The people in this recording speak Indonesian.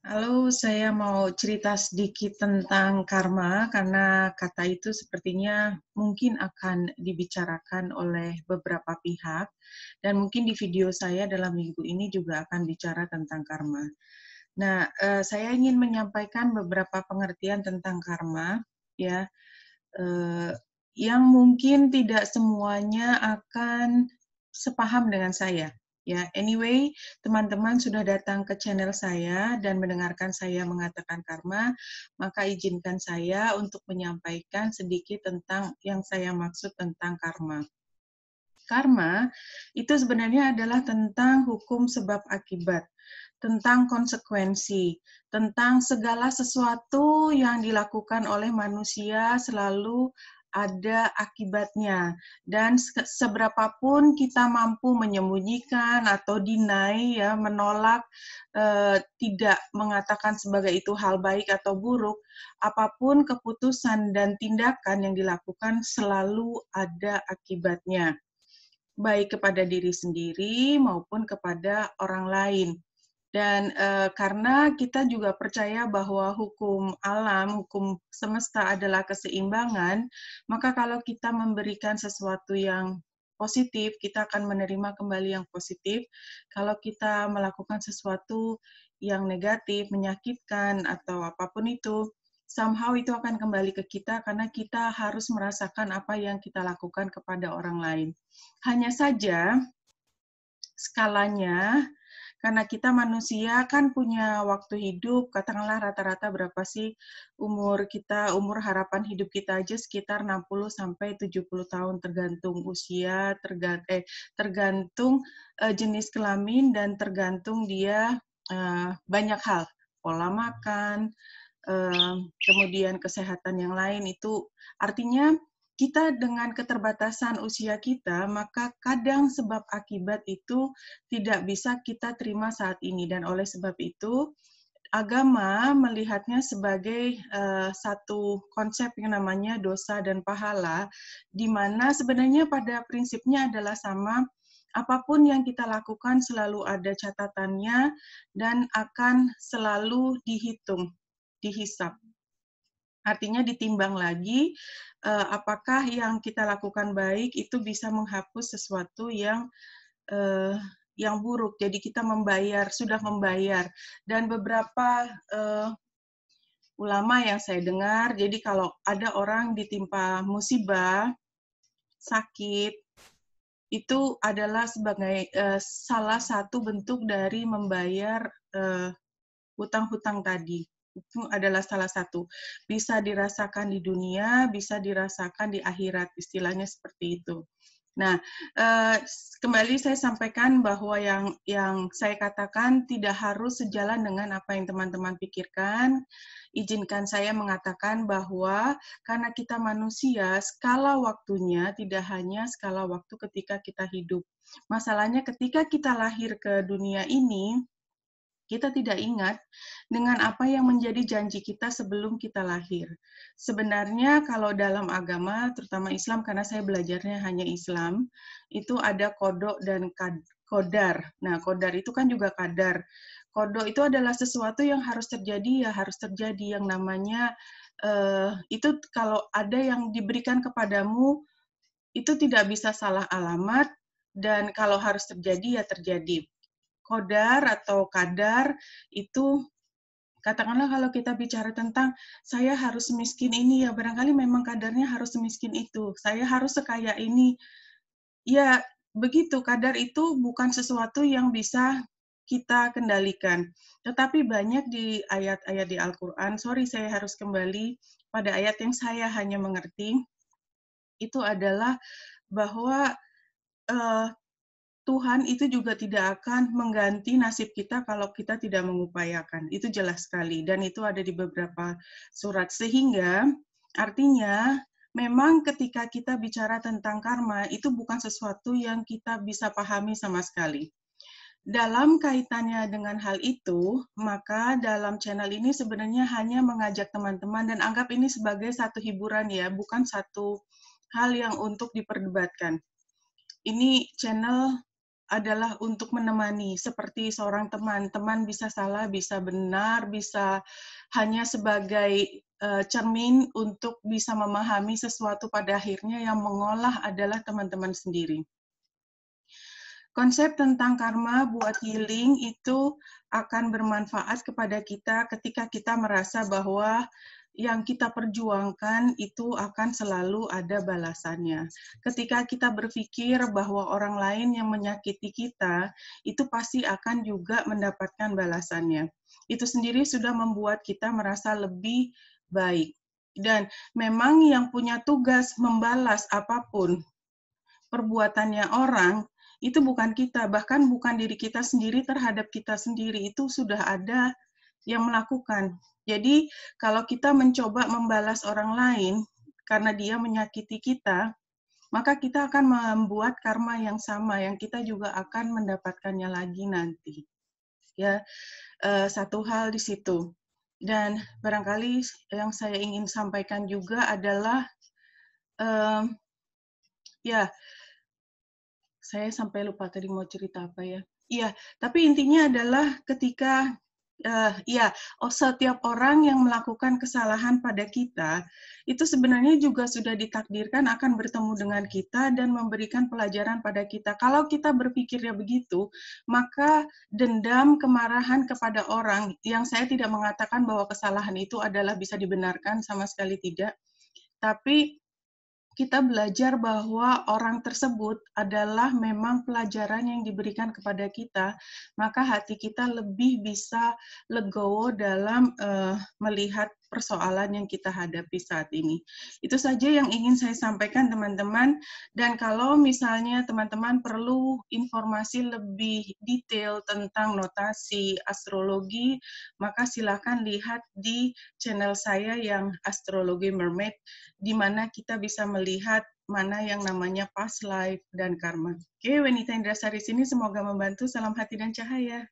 Halo, saya mau cerita sedikit tentang karma karena kata itu sepertinya mungkin akan dibicarakan oleh beberapa pihak dan mungkin di video saya dalam minggu ini juga akan bicara tentang karma. Nah, eh, saya ingin menyampaikan beberapa pengertian tentang karma ya eh, yang mungkin tidak semuanya akan sepaham dengan saya Ya, anyway, teman-teman sudah datang ke channel saya dan mendengarkan saya mengatakan karma, maka izinkan saya untuk menyampaikan sedikit tentang yang saya maksud tentang karma. Karma itu sebenarnya adalah tentang hukum sebab akibat, tentang konsekuensi, tentang segala sesuatu yang dilakukan oleh manusia selalu ada akibatnya. Dan seberapapun kita mampu menyembunyikan atau deny ya menolak eh, tidak mengatakan sebagai itu hal baik atau buruk apa pun keputusan dan tindakan yang dilakukan selalu ada akibatnya. Baik kepada diri sendiri maupun kepada orang lain dan e, karena kita juga percaya bahwa hukum alam, hukum semesta adalah keseimbangan, maka kalau kita memberikan sesuatu yang positif, kita akan menerima kembali yang positif. Kalau kita melakukan sesuatu yang negatif, menyakitkan, atau apa pun itu, somehow itu akan kembali ke kita karena kita harus merasakan apa yang kita lakukan kepada orang lain. Hanya saja, skalanya karena kita manusia kan punya waktu hidup, katakanlah rata-rata berapa sih umur kita, umur harapan hidup kita aja sekitar 60 sampai 70 tahun tergantung usia, tergantung eh, tergantung uh, jenis kelamin dan tergantung dia uh, banyak hal, pola makan, uh, kemudian kesehatan yang lain. Itu artinya kita dengan keterbatasan usia kita, maka kadang sebab akibat itu tidak bisa kita terima saat ini. Dan oleh sebab itu, agama melihatnya sebagai uh, satu konsep yang namanya dosa dan pahala, di mana sebenarnya pada prinsipnya adalah sama, apa pun yang kita lakukan selalu ada catatannya dan akan selalu dihitung, dihisap. Artinya ditimbang lagi uh, apakah yang kita lakukan baik itu bisa menghapus sesuatu yang uh, yang buruk. Jadi kita membayar, sudah membayar. Dan beberapa uh, ulama yang saya dengar, jadi kalau ada orang ditimpa musibah, sakit, itu adalah sebagai uh, salah satu bentuk dari membayar hutang-hutang uh, tadi itu adalah salah satu. Bisa dirasakan di dunia, bisa dirasakan di akhirat, istilahnya seperti itu. Nah, eh, kembali saya sampaikan bahwa yang yang saya katakan tidak harus sejalan dengan apa yang teman-teman pikirkan. Izinkan saya mengatakan bahwa karena kita manusia, skala waktunya tidak hanya skala waktu ketika kita hidup. Masalahnya ketika kita lahir ke dunia ini, kita tidak ingat dengan apa yang menjadi janji kita sebelum kita lahir. Sebenarnya kalau dalam agama, terutama Islam, karena saya belajarnya hanya Islam, itu ada kodok dan kodar. Nah, kodar itu kan juga kadar. Kodok itu adalah sesuatu yang harus terjadi, ya harus terjadi. Yang namanya, uh, itu kalau ada yang diberikan kepadamu, itu tidak bisa salah alamat, dan kalau harus terjadi, ya terjadi kodar atau kadar itu katakanlah kalau kita bicara tentang saya harus miskin ini ya barangkali memang kadarnya harus semiskin itu. Saya harus sekaya ini. Ya begitu. Kadar itu bukan sesuatu yang bisa kita kendalikan. Tetapi banyak di ayat-ayat di Al-Qur'an sorry saya harus kembali pada ayat yang saya hanya mengerti itu adalah bahwa uh, Tuhan itu juga tidak akan mengganti nasib kita kalau kita tidak mengupayakan. Itu jelas sekali dan itu ada di beberapa surat sehingga artinya memang ketika kita bicara tentang karma itu bukan sesuatu yang kita bisa pahami sama sekali. Dalam kaitannya dengan hal itu, maka dalam channel ini sebenarnya hanya mengajak teman-teman dan anggap ini sebagai satu hiburan ya, bukan satu hal yang untuk diperdebatkan. Ini channel adalah untuk menemani, seperti seorang teman. Teman bisa salah, bisa benar, bisa hanya sebagai uh, cermin untuk bisa memahami sesuatu pada akhirnya yang mengolah adalah teman-teman sendiri. Konsep tentang karma buat healing itu akan bermanfaat kepada kita ketika kita merasa bahwa yang kita perjuangkan itu akan selalu ada balasannya. Ketika kita berpikir bahwa orang lain yang menyakiti kita, itu pasti akan juga mendapatkan balasannya. Itu sendiri sudah membuat kita merasa lebih baik. Dan memang yang punya tugas membalas apa pun perbuatannya orang, itu bukan kita, bahkan bukan diri kita sendiri terhadap kita sendiri, itu sudah ada yang melakukan. Jadi kalau kita mencoba membalas orang lain karena dia menyakiti kita, maka kita akan membuat karma yang sama yang kita juga akan mendapatkannya lagi nanti. Ya, uh, satu hal di situ. Dan barangkali yang saya ingin sampaikan juga adalah, um, ya, saya sampai lupa tadi mau cerita apa ya. Iya, tapi intinya adalah ketika uh, ya, oh, setiap orang yang melakukan kesalahan pada kita itu sebenarnya juga sudah ditakdirkan akan bertemu dengan kita dan memberikan pelajaran pada kita. Kalau kita berpikirnya begitu, maka dendam, kemarahan kepada orang yang saya tidak mengatakan bahwa kesalahan itu adalah bisa dibenarkan sama sekali tidak, tapi kita belajar bahwa orang tersebut adalah memang pelajaran yang diberikan kepada kita, maka hati kita lebih bisa legowo dalam uh, melihat persoalan yang kita hadapi saat ini. Itu saja yang ingin saya sampaikan teman-teman. Dan kalau misalnya teman-teman perlu informasi lebih detail tentang notasi astrologi, maka silakan lihat di channel saya yang Astrologi Mermaid, di mana kita bisa melihat mana yang namanya past life dan karma. Oke, Wenita Indrasari sini semoga membantu. Salam hati dan cahaya.